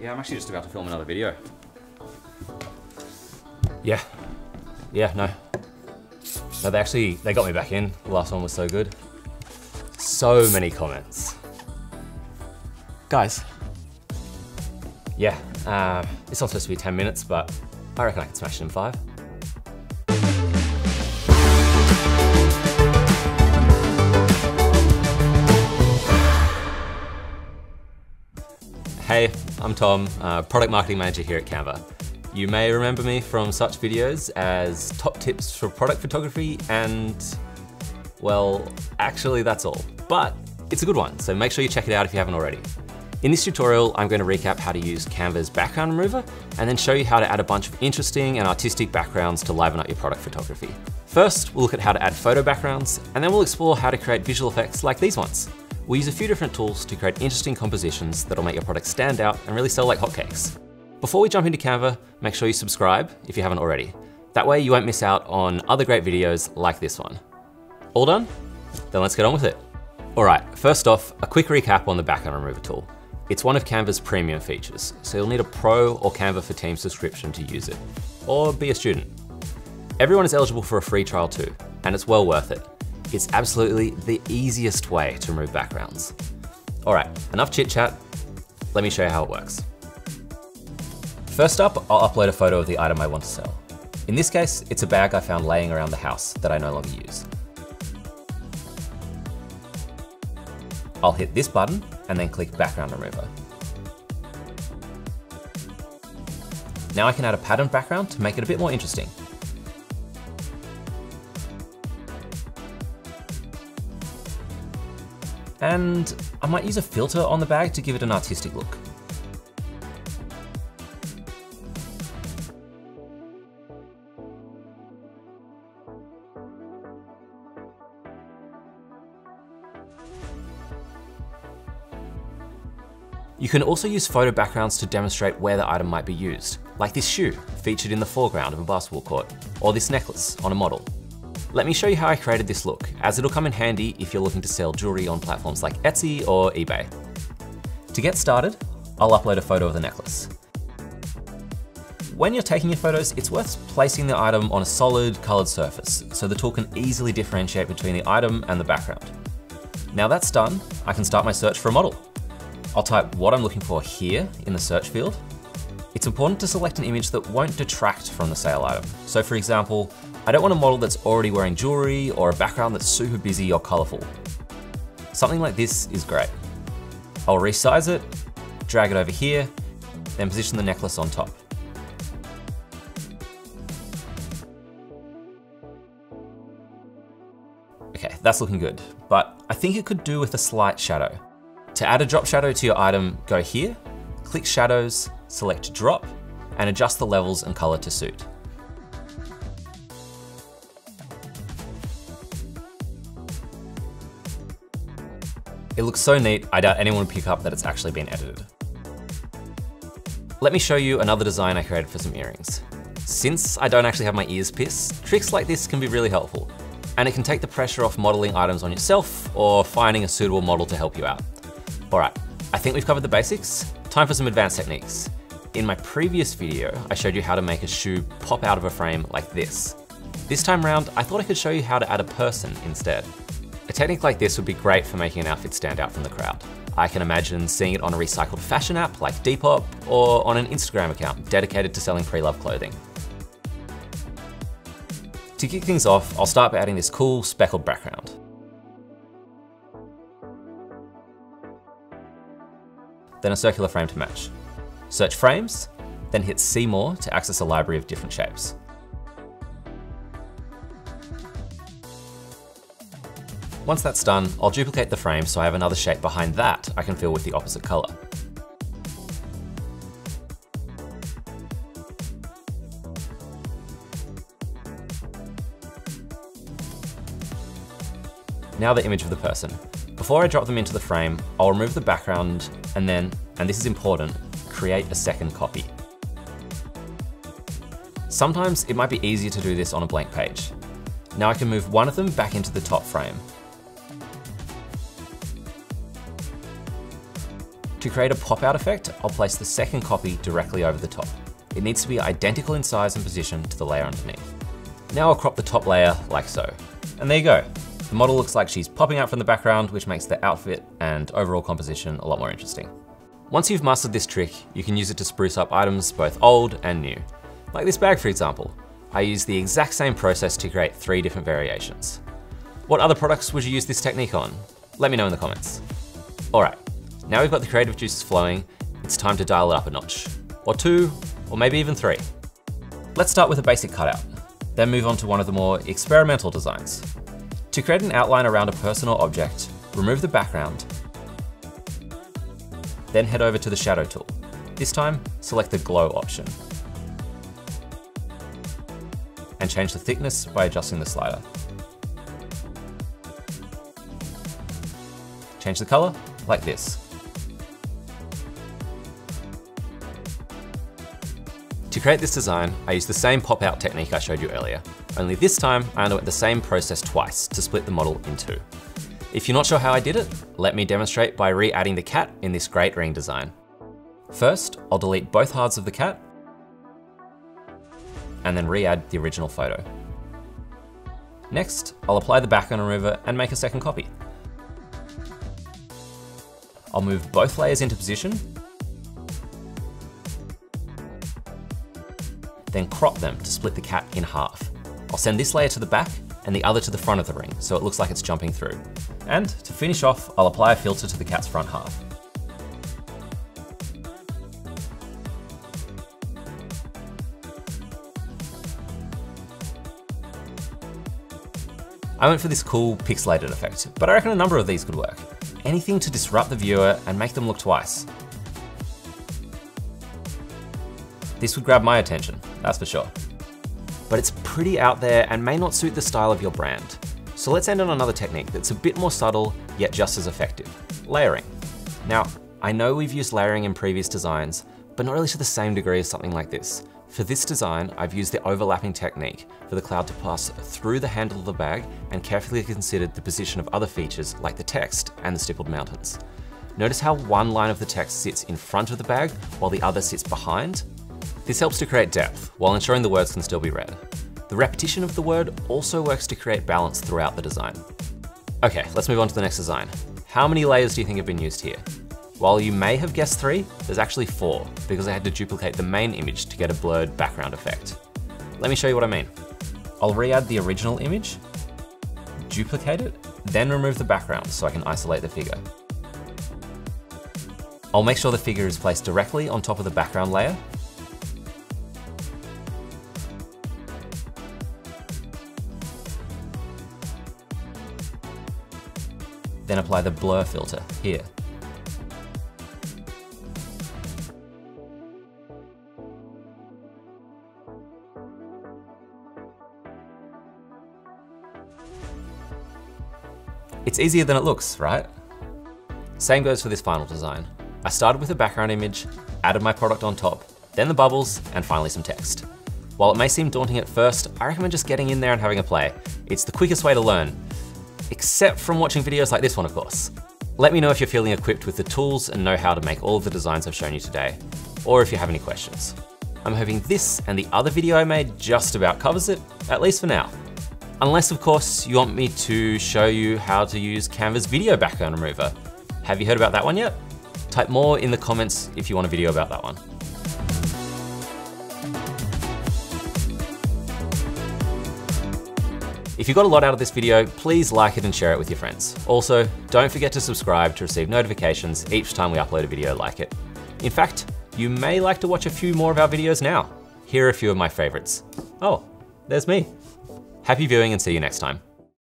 Yeah, I'm actually just about to film another video. Yeah. Yeah, no. No, they actually, they got me back in. The last one was so good. So many comments. Guys. Yeah, uh, it's not supposed to be 10 minutes, but I reckon I can smash it in five. Hey, I'm Tom, uh, Product Marketing Manager here at Canva. You may remember me from such videos as top tips for product photography and, well, actually that's all. But it's a good one, so make sure you check it out if you haven't already. In this tutorial, I'm going to recap how to use Canva's background remover and then show you how to add a bunch of interesting and artistic backgrounds to liven up your product photography. First, we'll look at how to add photo backgrounds, and then we'll explore how to create visual effects like these ones. We'll use a few different tools to create interesting compositions that'll make your product stand out and really sell like hotcakes. Before we jump into Canva, make sure you subscribe if you haven't already. That way you won't miss out on other great videos like this one. All done? Then let's get on with it. All right, first off, a quick recap on the background remover tool. It's one of Canva's premium features, so you'll need a Pro or Canva for Teams subscription to use it, or be a student. Everyone is eligible for a free trial too, and it's well worth it. It's absolutely the easiest way to remove backgrounds. All right, enough chit chat. Let me show you how it works. First up, I'll upload a photo of the item I want to sell. In this case, it's a bag I found laying around the house that I no longer use. I'll hit this button and then click background remover. Now I can add a pattern background to make it a bit more interesting. And I might use a filter on the bag to give it an artistic look. You can also use photo backgrounds to demonstrate where the item might be used, like this shoe featured in the foreground of a basketball court, or this necklace on a model. Let me show you how I created this look, as it'll come in handy if you're looking to sell jewelry on platforms like Etsy or eBay. To get started, I'll upload a photo of the necklace. When you're taking your photos, it's worth placing the item on a solid colored surface, so the tool can easily differentiate between the item and the background. Now that's done, I can start my search for a model. I'll type what I'm looking for here in the search field. It's important to select an image that won't detract from the sale item. So for example, I don't want a model that's already wearing jewelry or a background that's super busy or colorful. Something like this is great. I'll resize it, drag it over here, then position the necklace on top. Okay, that's looking good, but I think it could do with a slight shadow. To add a drop shadow to your item, go here, click Shadows, select Drop, and adjust the levels and color to suit. It looks so neat, I doubt anyone would pick up that it's actually been edited. Let me show you another design I created for some earrings. Since I don't actually have my ears pierced, tricks like this can be really helpful, and it can take the pressure off modeling items on yourself or finding a suitable model to help you out. All right, I think we've covered the basics. Time for some advanced techniques. In my previous video, I showed you how to make a shoe pop out of a frame like this. This time round, I thought I could show you how to add a person instead. A technique like this would be great for making an outfit stand out from the crowd. I can imagine seeing it on a recycled fashion app like Depop or on an Instagram account dedicated to selling pre-loved clothing. To kick things off, I'll start by adding this cool speckled background. Then a circular frame to match. Search frames, then hit See More to access a library of different shapes. Once that's done, I'll duplicate the frame so I have another shape behind that I can fill with the opposite color. Now the image of the person. Before I drop them into the frame, I'll remove the background and then, and this is important, create a second copy. Sometimes it might be easier to do this on a blank page. Now I can move one of them back into the top frame. To create a pop-out effect, I'll place the second copy directly over the top. It needs to be identical in size and position to the layer underneath. Now I'll crop the top layer like so. And there you go. The model looks like she's popping out from the background, which makes the outfit and overall composition a lot more interesting. Once you've mastered this trick, you can use it to spruce up items both old and new. Like this bag, for example. I used the exact same process to create three different variations. What other products would you use this technique on? Let me know in the comments. All right, now we've got the creative juices flowing, it's time to dial it up a notch. Or two, or maybe even three. Let's start with a basic cutout, then move on to one of the more experimental designs. To create an outline around a person or object, remove the background, then head over to the shadow tool. This time, select the glow option. And change the thickness by adjusting the slider. Change the color, like this. To create this design, I used the same pop-out technique I showed you earlier, only this time I underwent the same process twice to split the model in two. If you're not sure how I did it, let me demonstrate by re-adding the cat in this great ring design. First, I'll delete both halves of the cat, and then re-add the original photo. Next, I'll apply the background remover and make a second copy. I'll move both layers into position then crop them to split the cat in half. I'll send this layer to the back and the other to the front of the ring, so it looks like it's jumping through. And to finish off, I'll apply a filter to the cat's front half. I went for this cool pixelated effect, but I reckon a number of these could work. Anything to disrupt the viewer and make them look twice. This would grab my attention, that's for sure. But it's pretty out there and may not suit the style of your brand. So let's end on another technique that's a bit more subtle, yet just as effective, layering. Now, I know we've used layering in previous designs, but not really to the same degree as something like this. For this design, I've used the overlapping technique for the cloud to pass through the handle of the bag and carefully considered the position of other features like the text and the stippled mountains. Notice how one line of the text sits in front of the bag while the other sits behind? This helps to create depth, while ensuring the words can still be read. The repetition of the word also works to create balance throughout the design. Okay, let's move on to the next design. How many layers do you think have been used here? While you may have guessed three, there's actually four, because I had to duplicate the main image to get a blurred background effect. Let me show you what I mean. I'll re-add the original image, duplicate it, then remove the background so I can isolate the figure. I'll make sure the figure is placed directly on top of the background layer then apply the blur filter here. It's easier than it looks, right? Same goes for this final design. I started with a background image, added my product on top, then the bubbles, and finally some text. While it may seem daunting at first, I recommend just getting in there and having a play. It's the quickest way to learn, except from watching videos like this one, of course. Let me know if you're feeling equipped with the tools and know how to make all of the designs I've shown you today, or if you have any questions. I'm hoping this and the other video I made just about covers it, at least for now. Unless, of course, you want me to show you how to use Canva's video background remover. Have you heard about that one yet? Type more in the comments if you want a video about that one. If you got a lot out of this video, please like it and share it with your friends. Also, don't forget to subscribe to receive notifications each time we upload a video like it. In fact, you may like to watch a few more of our videos now. Here are a few of my favorites. Oh, there's me. Happy viewing and see you next time.